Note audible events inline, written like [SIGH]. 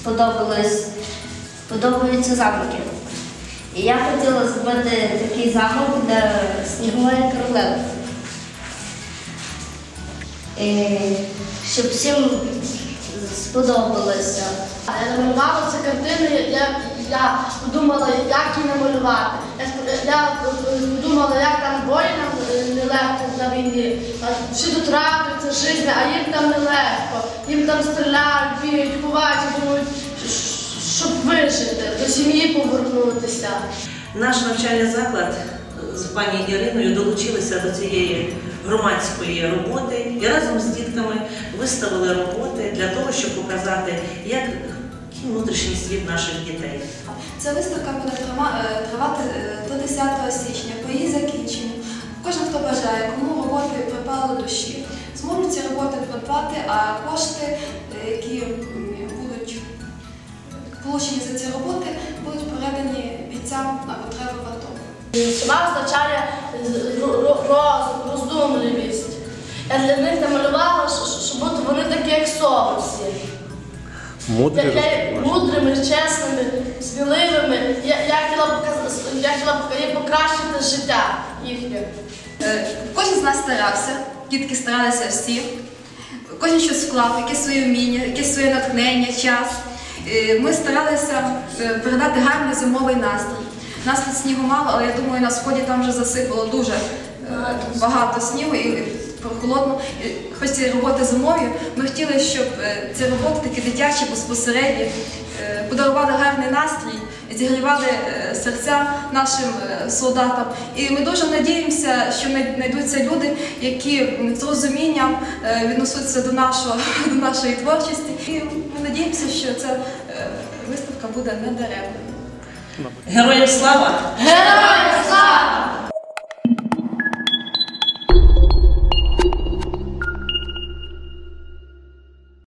сподобалось, подобаються замки. І я хотіла зробити такий замок для снігової королеви. Щоб всім сподобалося. Я намалювала ці картини, я, я подумала, як її намалювати. Я, подумала, як там воїнам е, нелегко на війні. Всі тут радуються життя, а їм там нелегко. Їм там стріляють, бігають, ховаються, щоб вижити, до сім'ї повернутися. Наш навчальний заклад з пані Іриною долучилися до цієї громадської роботи і разом з дітками виставили роботи для того, щоб показати, як внутрішній світ наших дітей. Ця виставка буде е, тривати е, до 10 січня. По її закінченню кожен, хто бажає, кому роботи припали до душі, зможуть ці роботи придбати, а кошти, е, які на потреби в АТО. Сама означає ро- ро- роздумливість. Я для них намалювала, щоб вони такі, як сови всі. Мудрі мудрими, чесними, сміливими. Я, я хотіла я хотіла покращити життя їхнє. Е, Кожен з нас старався, дітки старалися всі. Кожен щось вклав, якесь своє вміння, якесь своє натхнення, час. Е, Ми старалися е, передати гарний зимовий настрій. Нас тут снігу мало, але я думаю, на сході там вже засипало дуже е, багато снігу і прохолодно. Хоч ці роботи зимові, ми хотіли, щоб е, ці роботи такі дитячі, безпосередні, е, подарували гарний настрій, зігрівали серця нашим солдатам. І ми дуже надіємося, що знайдуться люди, які з розумінням віднесуться до, нашого, [LAUGHS] до нашої творчості. І ми надіємося, що ця виставка буде недаремною. Героям слава! Героям